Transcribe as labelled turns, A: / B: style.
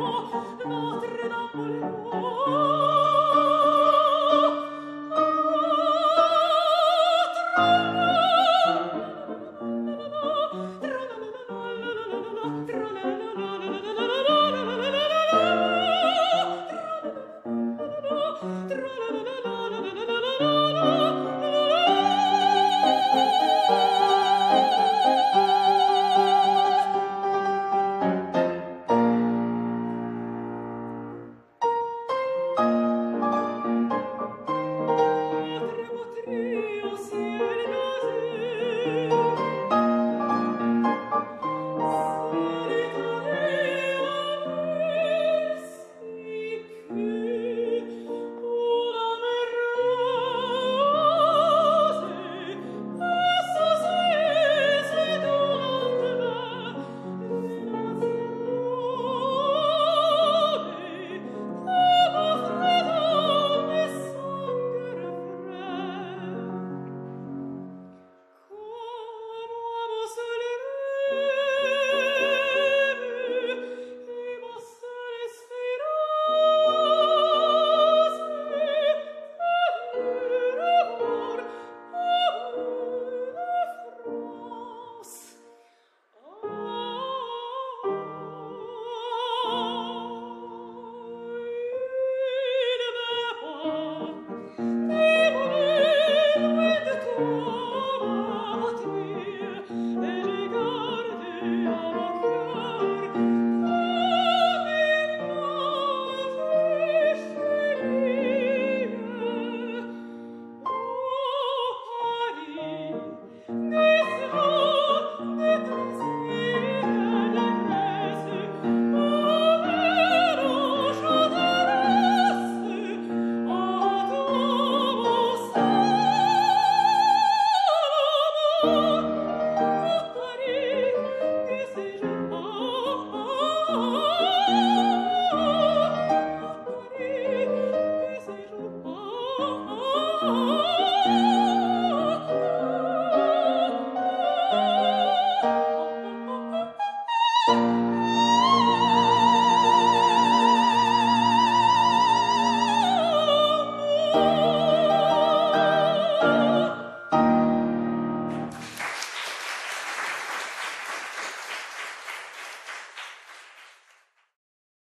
A: Notre Dame,